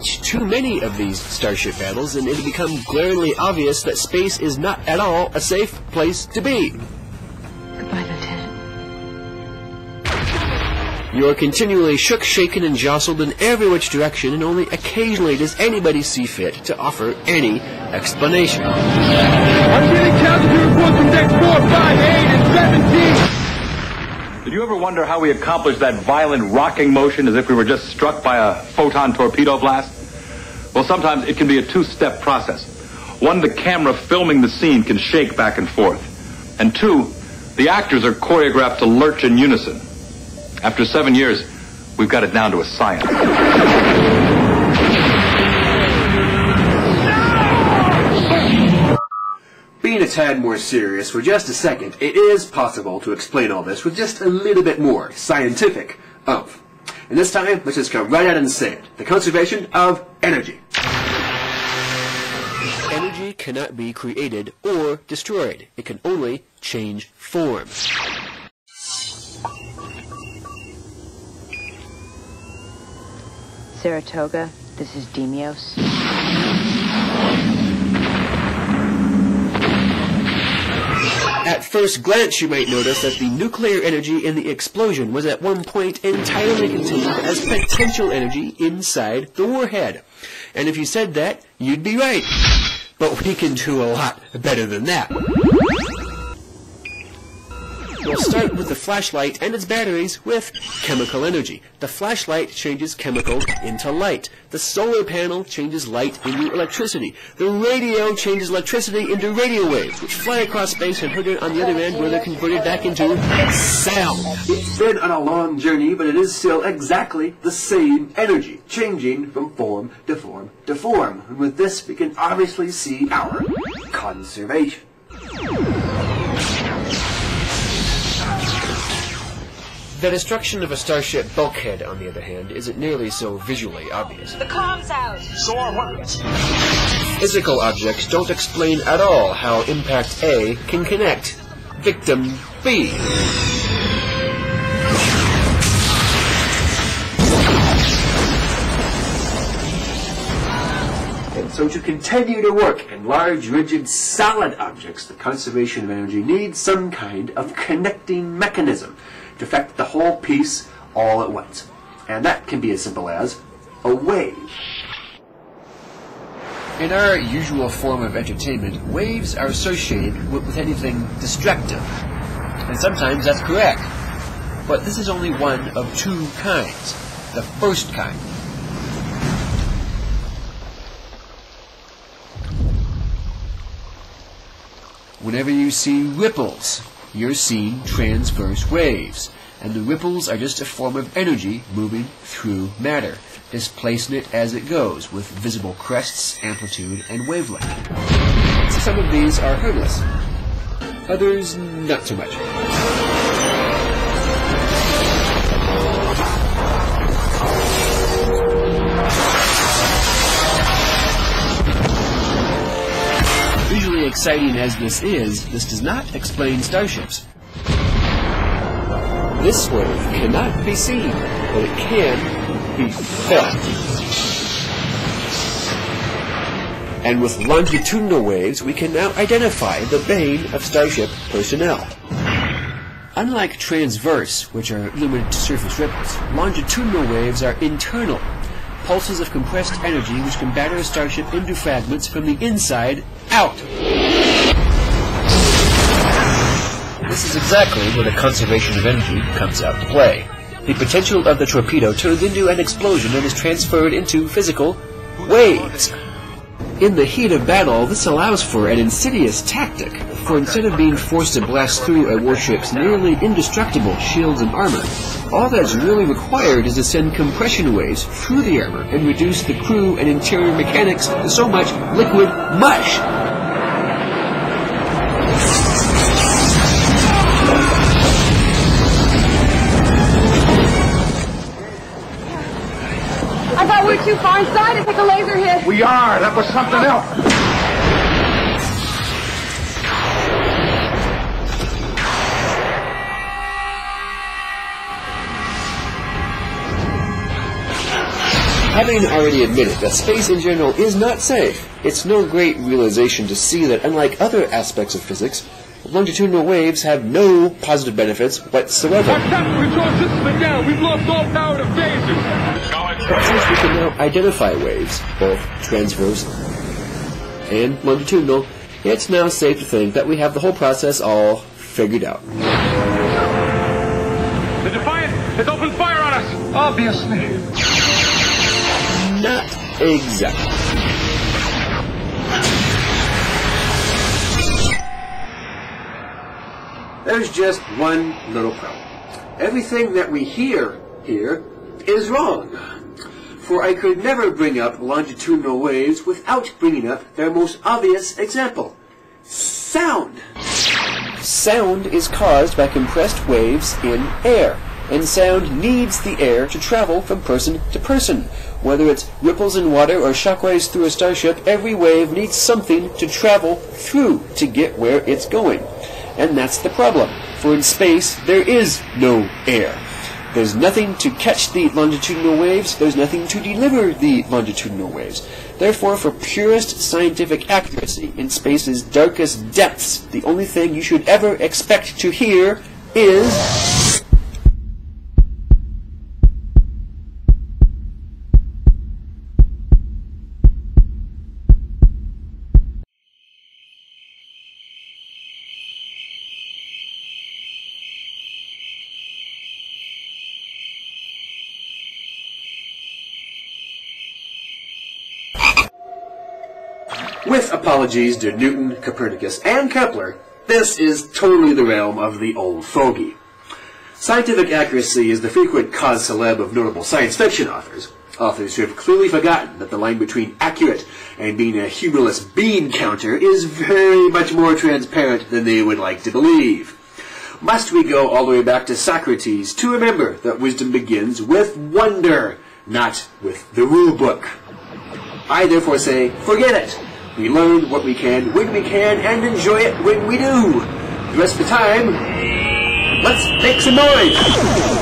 watch too many of these starship battles, and it'll become glaringly obvious that space is not at all a safe place to be. Goodbye, Lieutenant. You're continually shook, shaken, and jostled in every which direction, and only occasionally does anybody see fit to offer any explanation. I'm getting casualty reports from decks 4, 5, 8, and 17. Did you ever wonder how we accomplished that violent rocking motion as if we were just struck by a photon torpedo blast? Well, sometimes it can be a two-step process. One, the camera filming the scene can shake back and forth. And two, the actors are choreographed to lurch in unison. After seven years, we've got it down to a science. Being a tad more serious for just a second, it is possible to explain all this with just a little bit more scientific oomph. And this time, let's just come right out and say it. The conservation of energy. Energy cannot be created or destroyed. It can only change form. Saratoga, this is Demios. First glance, you might notice that the nuclear energy in the explosion was at one point entirely contained as potential energy inside the warhead. And if you said that, you'd be right. But we can do a lot better than that. We'll start with the flashlight and its batteries with chemical energy. The flashlight changes chemical into light. The solar panel changes light into electricity. The radio changes electricity into radio waves, which fly across space and hit on the other end where they're converted back into sound. It's been on a long journey, but it is still exactly the same energy, changing from form to form to form. And with this, we can obviously see our conservation. The destruction of a starship bulkhead, on the other hand, isn't nearly so visually obvious. The comms out. So our weapons. Physical objects don't explain at all how impact A can connect victim B. And so to continue to work in large, rigid, solid objects, the conservation of energy needs some kind of connecting mechanism to affect the whole piece all at once. And that can be as simple as a wave. In our usual form of entertainment, waves are associated with, with anything destructive. And sometimes that's correct. But this is only one of two kinds. The first kind. Whenever you see ripples, you're seeing transverse waves. And the ripples are just a form of energy moving through matter, displacing it as it goes, with visible crests, amplitude, and wavelength. Some of these are harmless. Others, not so much. Exciting as this is, this does not explain starships. This wave cannot be seen, but it can be felt. And with longitudinal waves, we can now identify the bane of starship personnel. Unlike transverse, which are limited to surface ripples, longitudinal waves are internal, pulses of compressed energy which can batter a starship into fragments from the inside out. This is exactly where the conservation of energy comes out to play. The potential of the torpedo turns into an explosion and is transferred into physical waves. In the heat of battle, this allows for an insidious tactic, for instead of being forced to blast through a warship's nearly indestructible shields and armor, all that's really required is to send compression waves through the armor and reduce the crew and interior mechanics to so much liquid mush. I thought we were too far inside to take a laser hit. We are. That was something else. Having already admitted that space in general is not safe, it's no great realization to see that unlike other aspects of physics, longitudinal waves have no positive benefits whatsoever. Our captain control system is down. We've lost all power to phasers. But since we can now identify waves, both transverse and longitudinal, it's now safe to think that we have the whole process all figured out. The Defiant has opened fire on us. Obviously. Not exactly. There's just one little problem. Everything that we hear here is wrong. For I could never bring up longitudinal waves without bringing up their most obvious example. Sound. Sound is caused by compressed waves in air, and sound needs the air to travel from person to person. Whether it's ripples in water or shockwaves through a starship, every wave needs something to travel through to get where it's going. And that's the problem, for in space there is no air. There's nothing to catch the longitudinal waves, there's nothing to deliver the longitudinal waves. Therefore, for purest scientific accuracy in space's darkest depths, the only thing you should ever expect to hear is With apologies to Newton, Copernicus, and Kepler, this is totally the realm of the old fogey. Scientific accuracy is the frequent cause celeb of notable science fiction authors. Authors who have clearly forgotten that the line between accurate and being a humorless bean counter is very much more transparent than they would like to believe. Must we go all the way back to Socrates to remember that wisdom begins with wonder, not with the rule book? I therefore say, forget it. We learn what we can when we can and enjoy it when we do. The rest of the time, let's make some noise.